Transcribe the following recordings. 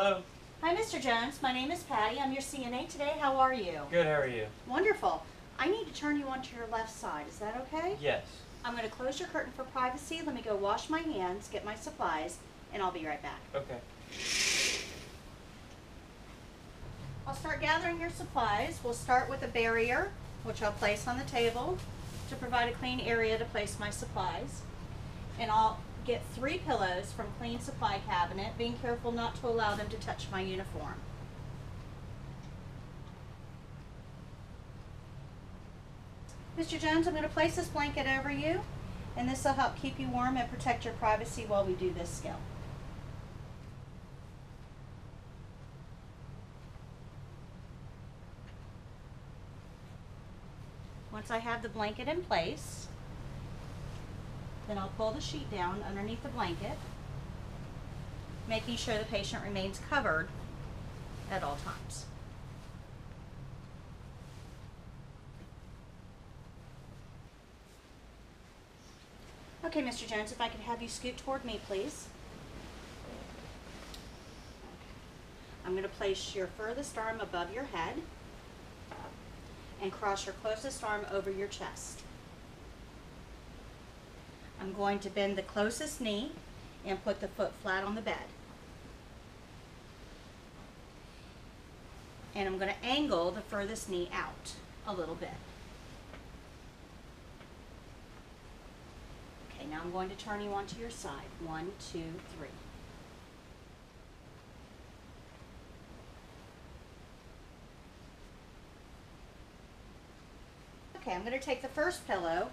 Hello. Hi, Mr. Jones. My name is Patty. I'm your CNA today. How are you? Good. How are you? Wonderful. I need to turn you onto your left side. Is that okay? Yes. I'm going to close your curtain for privacy. Let me go wash my hands, get my supplies, and I'll be right back. Okay. I'll start gathering your supplies. We'll start with a barrier, which I'll place on the table to provide a clean area to place my supplies. And I'll get three pillows from Clean Supply Cabinet, being careful not to allow them to touch my uniform. Mr. Jones, I'm going to place this blanket over you, and this will help keep you warm and protect your privacy while we do this skill. Once I have the blanket in place, then I'll pull the sheet down underneath the blanket, making sure the patient remains covered at all times. Okay, Mr. Jones, if I could have you scoot toward me, please. I'm going to place your furthest arm above your head and cross your closest arm over your chest. I'm going to bend the closest knee and put the foot flat on the bed. And I'm going to angle the furthest knee out a little bit. Okay, now I'm going to turn you onto your side. One, two, three. Okay, I'm going to take the first pillow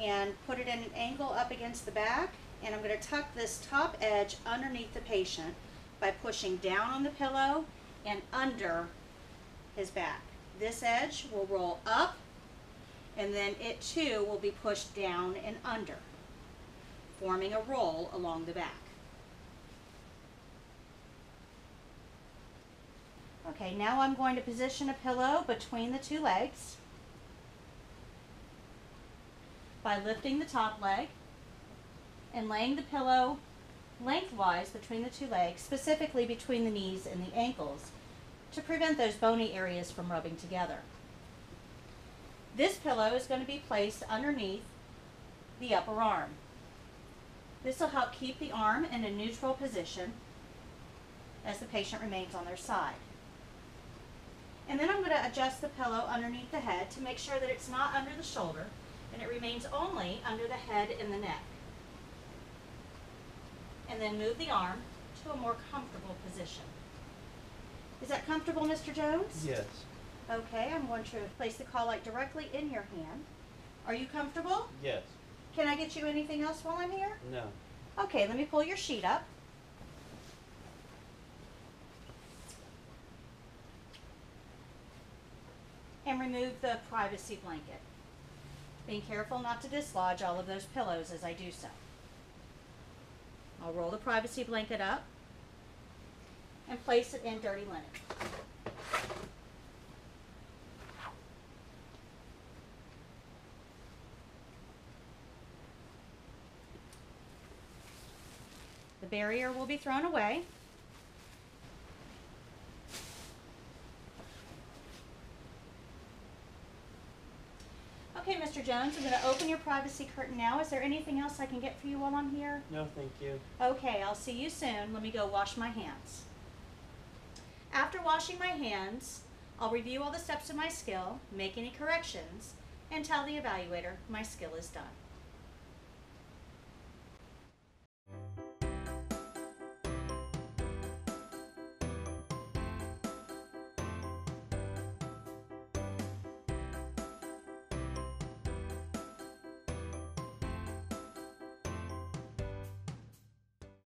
and put it in an angle up against the back and I'm going to tuck this top edge underneath the patient by pushing down on the pillow and under his back. This edge will roll up and then it too will be pushed down and under, forming a roll along the back. Okay, now I'm going to position a pillow between the two legs by lifting the top leg and laying the pillow lengthwise between the two legs, specifically between the knees and the ankles, to prevent those bony areas from rubbing together. This pillow is going to be placed underneath the upper arm. This will help keep the arm in a neutral position as the patient remains on their side. And then I'm going to adjust the pillow underneath the head to make sure that it's not under the shoulder and it remains only under the head and the neck. And then move the arm to a more comfortable position. Is that comfortable, Mr. Jones? Yes. Okay, I'm going to place the call light directly in your hand. Are you comfortable? Yes. Can I get you anything else while I'm here? No. Okay, let me pull your sheet up. And remove the privacy blanket. Being careful not to dislodge all of those pillows as I do so. I'll roll the privacy blanket up and place it in dirty linen. The barrier will be thrown away. Okay, Mr. Jones, I'm going to open your privacy curtain now. Is there anything else I can get for you while I'm here? No, thank you. Okay, I'll see you soon. Let me go wash my hands. After washing my hands, I'll review all the steps of my skill, make any corrections, and tell the evaluator my skill is done.